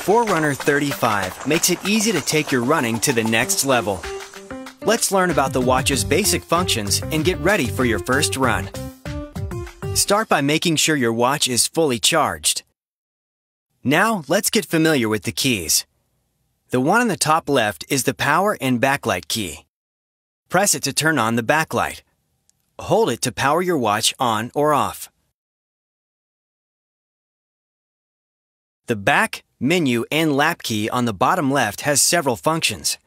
Forerunner 35 makes it easy to take your running to the next level. Let's learn about the watch's basic functions and get ready for your first run. Start by making sure your watch is fully charged. Now, let's get familiar with the keys. The one on the top left is the power and backlight key. Press it to turn on the backlight. Hold it to power your watch on or off. The back, menu, and lap key on the bottom left has several functions.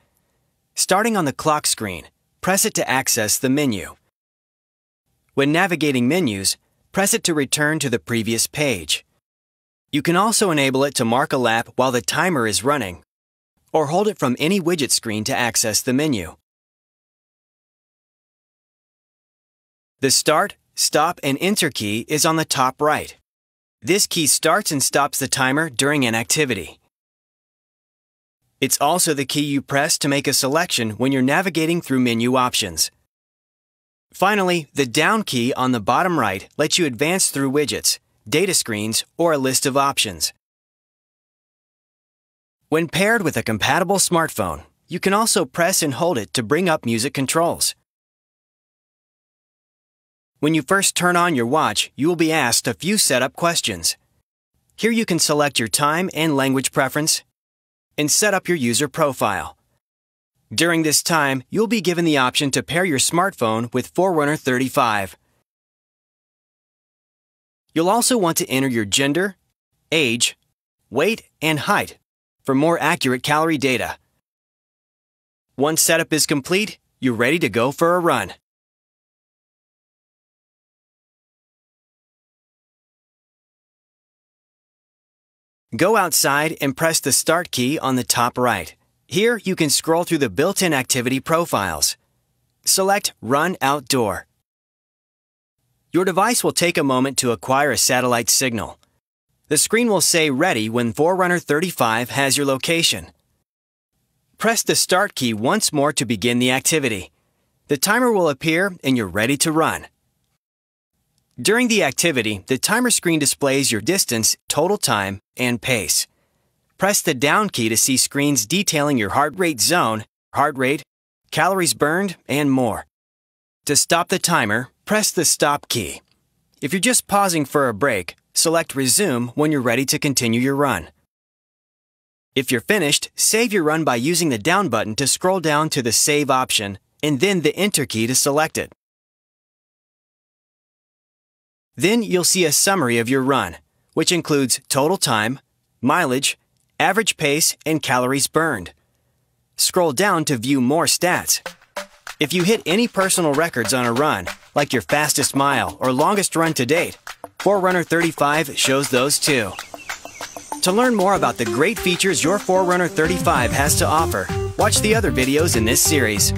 Starting on the clock screen, press it to access the menu. When navigating menus, press it to return to the previous page. You can also enable it to mark a lap while the timer is running, or hold it from any widget screen to access the menu. The Start, Stop, and Enter key is on the top right. This key starts and stops the timer during an activity. It's also the key you press to make a selection when you're navigating through menu options. Finally, the Down key on the bottom right lets you advance through widgets, data screens, or a list of options. When paired with a compatible smartphone, you can also press and hold it to bring up music controls. When you first turn on your watch, you will be asked a few setup questions. Here you can select your time and language preference and set up your user profile. During this time, you'll be given the option to pair your smartphone with Forerunner 35. You'll also want to enter your gender, age, weight, and height for more accurate calorie data. Once setup is complete, you're ready to go for a run. Go outside and press the Start key on the top right. Here, you can scroll through the built-in activity profiles. Select Run Outdoor. Your device will take a moment to acquire a satellite signal. The screen will say Ready when Forerunner 35 has your location. Press the Start key once more to begin the activity. The timer will appear and you're ready to run. During the activity, the timer screen displays your distance, total time, and pace. Press the down key to see screens detailing your heart rate zone, heart rate, calories burned, and more. To stop the timer, press the stop key. If you're just pausing for a break, select resume when you're ready to continue your run. If you're finished, save your run by using the down button to scroll down to the save option and then the enter key to select it. Then you'll see a summary of your run, which includes total time, mileage, average pace, and calories burned. Scroll down to view more stats. If you hit any personal records on a run, like your fastest mile or longest run to date, Forerunner 35 shows those too. To learn more about the great features your Forerunner 35 has to offer, watch the other videos in this series.